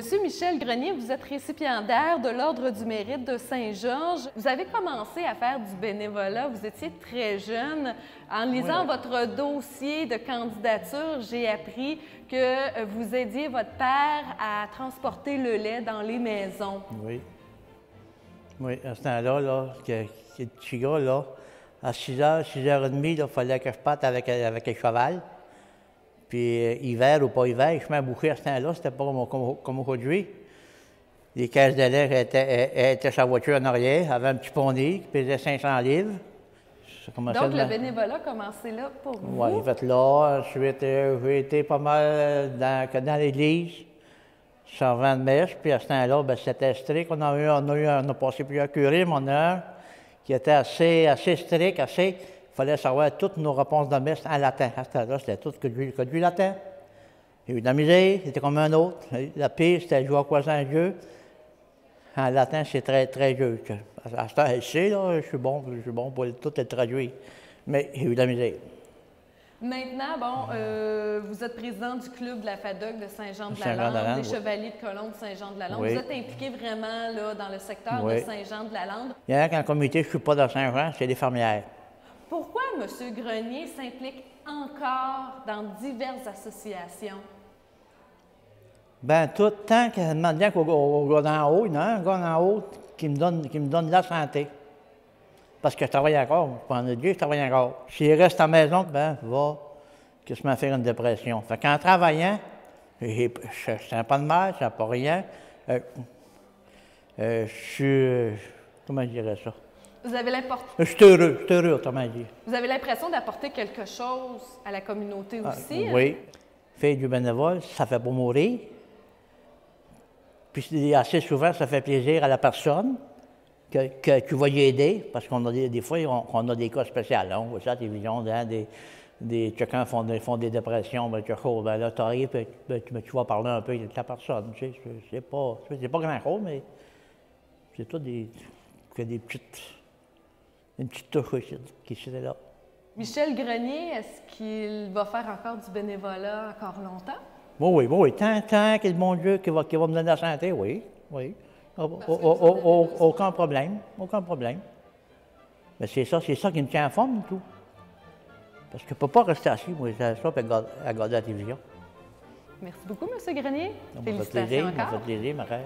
Monsieur Michel Grenier, vous êtes récipiendaire de l'Ordre du mérite de Saint-Georges. Vous avez commencé à faire du bénévolat, vous étiez très jeune. En lisant votre dossier de candidature, j'ai appris que vous aidiez votre père à transporter le lait dans les maisons. Oui. Oui, à ce temps-là, là, que, que le petit gars, là, à 6 h, 6 h 30, il fallait que je parte avec, avec un cheval. Puis euh, hiver ou pas hiver, je à boucher à ce temps-là, c'était pas comme, comme, aujourd'hui. Les caisses de lait étaient, étaient sa voiture en arrière, avait un petit poney qui pesait 500 livres. Donc, le bénévolat a commencé là pour vous? Oui, fait là, ensuite, euh, j'ai été pas mal dans, dans l'église, servant de messe, puis à ce temps-là, ben, c'était strict. On a, eu, on, a eu, on a passé plusieurs curés, mais on a un qui était assez, assez strict, assez. Il fallait savoir toutes nos réponses de messe en latin. À ce temps-là, c'était tout que du, que du latin. Il y a eu de la misère, c'était comme un autre. La pire, c'était jouer à quoi sans Dieu. En latin, c'est très, très dur. À ce temps, je sais, là, je suis bon, je suis bon pour tout le traduire. Mais il y a eu de la misère. Maintenant, bon, euh, vous êtes président du club de la FADOC de Saint-Jean-de-la-Lande, des oui. Chevaliers de Colombe de Saint-Jean-de-la-Lande. Oui. Vous êtes impliqué vraiment là, dans le secteur Oui. de Saint-Jean-de-la-Lande. Il y en a qu'en comité, je ne suis pas dans Saint-Jean, c'est les fermières. Pourquoi M. Grenier s'implique encore dans diverses associations? Ben tout tant qu'elle demande bien qu'au au, au gars d'en haut, il y en a un gars d'en haut qui me donne, qui me donne la santé. Parce que je travaille encore. Prends Dieu, je travaille encore. S'il reste à la maison, ben, va, que me faire une dépression. Fait qu'en travaillant, je ne sens pas de mal, je pas rien. Euh, euh, je suis. euh, comment je dirais ça? Vous avez, Je suis heureux, je suis heureux, autrement dit. vous avez l'impression d'apporter quelque chose à la communauté aussi. hein? Oui. Faire du bénévole, ça fait pas mourir. Puis assez souvent, ça fait plaisir à la personne que, que tu vas y aider, parce qu'on a des, des fois, on, on a des cas spéciaux. hein? on voit ça à la télévision, hein, des, des quelqu'un font des, font des dépressions, ben, quelque chose, ben là, tu arrives, ben, ben, tu, ben, tu vas parler un peu avec la personne. Tu sais, c'est- pas, c'est pas grand-chose, mais c'est tout des, des petites, une petite touche qui est là. Michel Grenier, est-ce qu'il va faire encore du bénévolat encore longtemps? Oui, oui, oui, oui. Tant, tant que le bon Dieu qui va, va me donner la santé, oui, oui. Au- au- au- aucun problème, aucun problème. Mais c'est ça, c'est ça qui me tient en forme, tout. Parce que je ne peux pas rester assis, moi, je ça, à regarder la télévision. Merci beaucoup, M. Grenier. Ça Félicitations plaisir, ça encore. fait plaisir, ma chère.